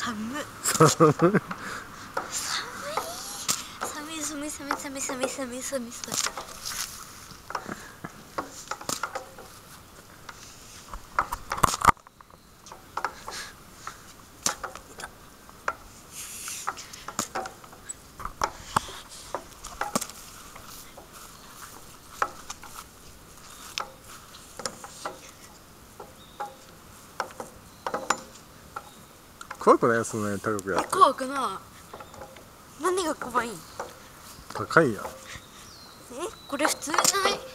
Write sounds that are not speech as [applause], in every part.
寒い。寒い。寒い。寒い寒い寒い寒い寒い寒い寒い。寒い怖くない？そんなに高くや怖くない。何が怖い？高いやん。これ普通じゃない？[coughs]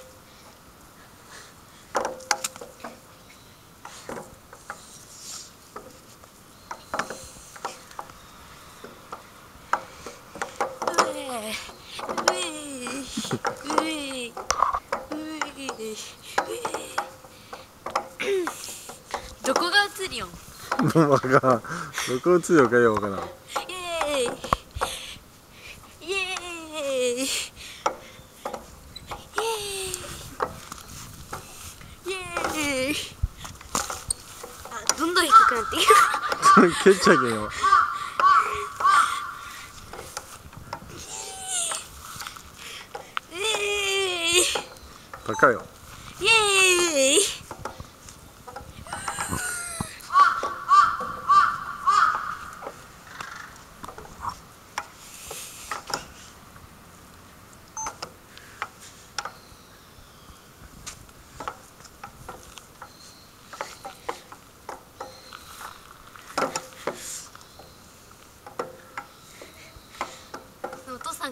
どこが映るよん？わからんどこ映るのかよわからんイエーイイエーイイエーイイエーイあどんどん低くなっていく [laughs] 蹴っちゃいけんよ。イエーイ高いよ。イエーイ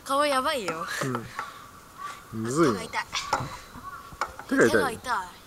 顔やばいよ。うん。むずい手が痛い。手が痛い